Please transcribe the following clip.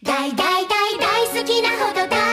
大大大大好きなほど大